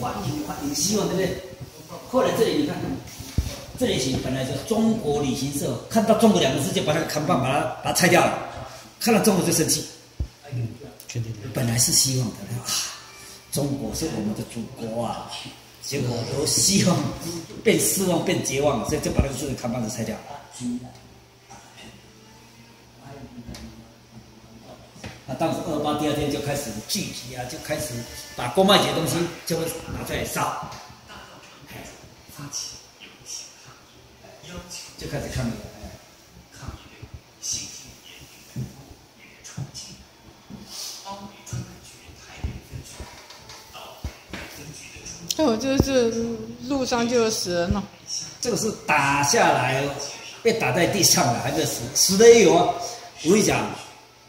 欢迎欢迎，希望对不对？后来这里你看，这里写本来叫中国旅行社，看到中国两个字就把那个看板把它把它拆掉了，看到中国就生气。本来是希望的啊，中国是我们的祖国啊，结果由希望变失望变绝望，所以就把那个字看板子拆掉了。那当时二八第二天就开始聚集啊，就开始把郭麦节东西就会拿出来烧，发起就开始抗议了，哎，抗议新兴演员重庆，包围专案局台北分局，到分局的。哦，就是路上就有死人了。这个是打下来，被打在地上了，还是死死的也有啊。我跟你讲。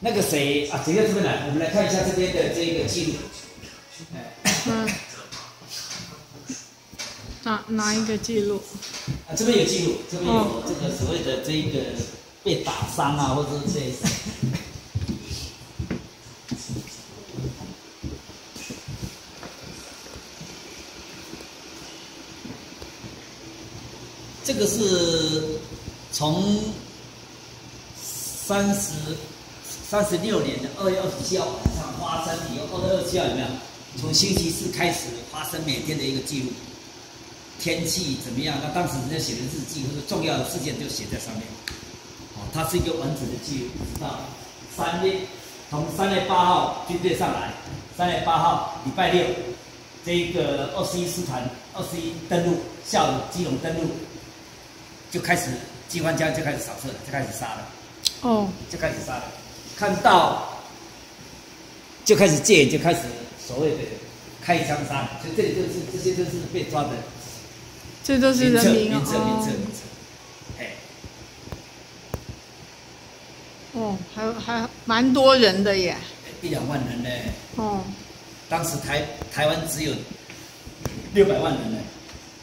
那个谁啊？谁在这边来？我们来看一下这边的这个记录。嗯。哪哪一个记录？啊，这边有记录，这边有这个所谓的这个被打伤啊，或者是这些。这个是从三十。三十六年的二月二十七号晚上发生以后，二月二十七号有没有？从星期四开始发生每天的一个记录，天气怎么样？那当时人家写的日记或者重要的事件就写在上面。哦，它是一个完整的记录。啊，三月从三月八号军队上来，三月八号礼拜六，这个二十一师团二十一登陆，下午基隆登陆，就开始机关枪就开始扫射了，就开始杀了。哦，就开始杀了。看到就开始戒，就开始所谓的开枪杀，所以这里就是这些都是被抓的，这都是人民名册名册名册，哎，哦，还还蛮多人的耶，一两万人呢，哦，当时台台湾只有六百万人呢，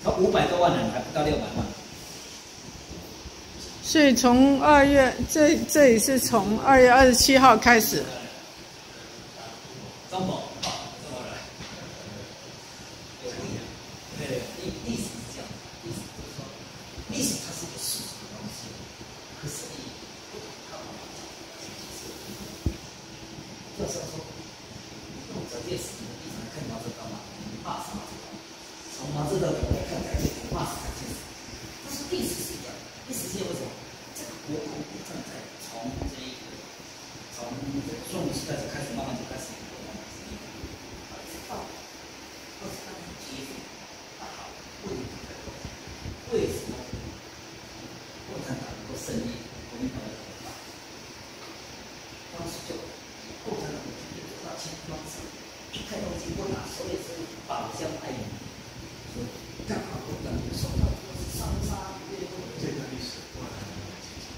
他五百多万人还不到六百万。所以从二月，这这里是从二月二十七号开始。张某，对，历历史是这样，历史就是说，历史它是个事实的东西，可是你不能靠这时候说，用这件事情的立场看毛泽东嘛，骂死毛泽东，从毛泽东的来看改变，骂死蒋介石，但是历史是这样，历史是为什么？国共正在从这一个从宋时代就开始慢慢就开始有了，啊，直到二十世纪结束，啊，问题在为什么共产党能够胜利，国民党能够当时就共产党的军队做到千方子，一开动机不打，所以是保疆爱民，所以刚好共产党受到都是伤杀越多，这段历史。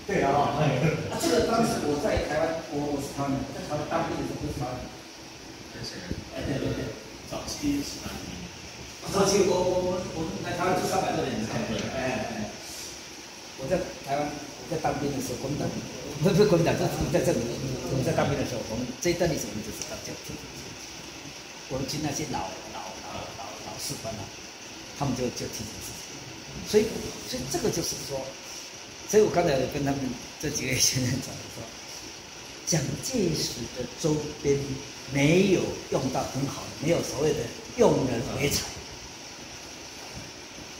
对啊，啊，这个当时我在台湾，我我是台湾人，在台湾当兵的时候不是台湾人。哎，对对对，早期是当兵。早期我我我我在台湾住三百多年，哎哎，我在台湾在当兵的时候，国民党不是国民党，就是在这里，我们在当兵的时候，我们这一段历史我们就知道，就听我们听那些老老老老老士官啊，他们就就提醒自己，所以所以这个就是说。所以我刚才跟他们这几位先生讲说，蒋介石的周边没有用到很好，没有所谓的用人为才。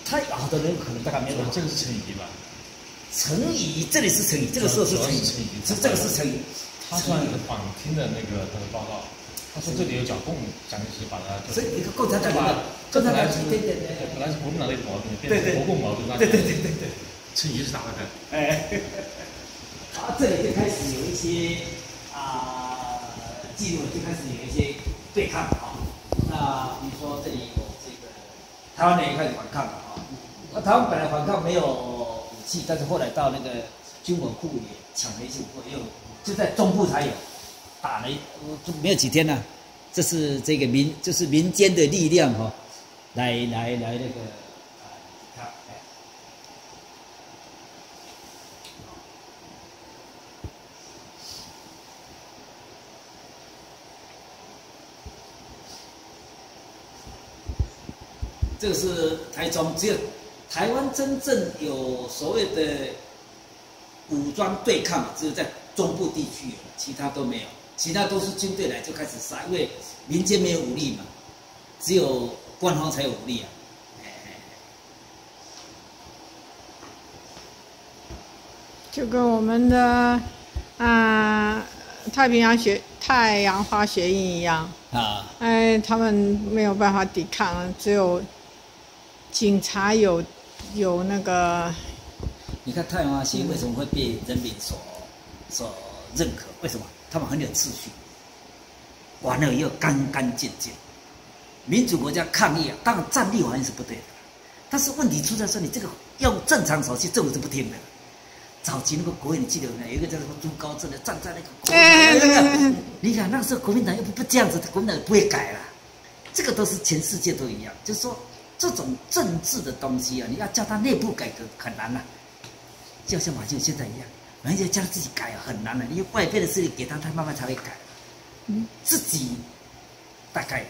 他有的人可能大概没有。这个是陈仪吧？陈仪，这里是陈仪，这个时候是陈仪，是这个是陈仪。他算访听的那个他的报告，他说这里有剿共，蒋介石把他。所以一个共产党嘛，共产党对对对，本来是国民党的矛盾，变成国共矛盾，对对对对对。陈仪是打的开，哎，啊，这里就开始有一些啊记录，就开始有一些对抗啊。那比如说这里有这个台湾人也开始反抗了啊。那台湾本来反抗没有武但是后来到那个军火库也抢了一些武器，又就在中部才有打了，就没有几天呢。这是这个民，就是民间的力量哈，来来来那个。这个是台中，只有台湾真正有所谓的武装对抗，只有在中部地区有，其他都没有，其他都是军队来就开始杀，因为民间没有武力嘛，只有官方才有武力啊。就跟我们的啊太平洋学太阳花学运一样。啊，哎，他们没有办法抵抗，只有警察有有那个。你看太阳花学为什么会被人民所所认可？为什么？他们很有秩序，完了又干干净净。民主国家抗议啊，当然战力完全是不对的，但是问题出在说你这个用正常手续，政府是不听的。早期那个国民，你记得没有？有一个叫什么朱高正的，站在那个国民 你看那时候国民党又不不这样子，国民党不会改了。这个都是全世界都一样，就是说这种政治的东西啊，你要叫他内部改革很难呐。就像马英九现在一样，马英九叫他自己改很难了，因为外边的势力给他，他慢慢才会改。嗯，自己大概，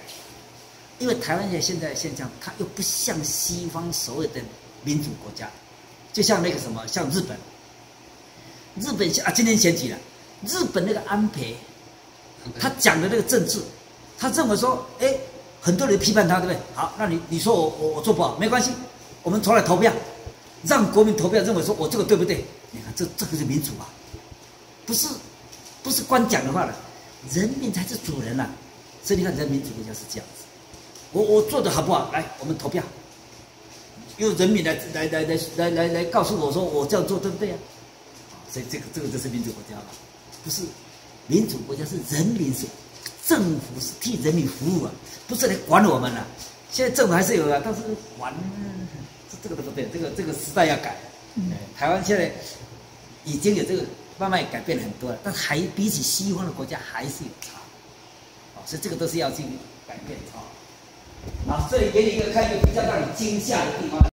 因为台湾现在现象，它又不像西方所谓的民主国家，就像那个什么，像日本。日本啊，今天选举了。日本那个安倍，他讲的那个政治，他认为说，哎，很多人批判他，对不对？好，那你你说我我我做不好，没关系，我们出来投票，让国民投票，认为说我这个对不对？你看这这个是民主啊，不是不是光讲的话了，人民才是主人呐。所以你看，人民主国家是这样子，我我做的好不好？来，我们投票，用人民来来来来来来来告诉我说，我这样做对不对啊？所以这个这个就是民主国家了，不是民主国家是人民是政府是替人民服务啊，不是来管我们了。现在政府还是有啊，但是管这这个都不对，这个这个时代要改。台湾现在已经有这个慢慢改变很多了，但还比起西方的国家还是有差。哦，所以这个都是要进行改变啊。啊，这里给你一个看一个比较让你惊吓的地方。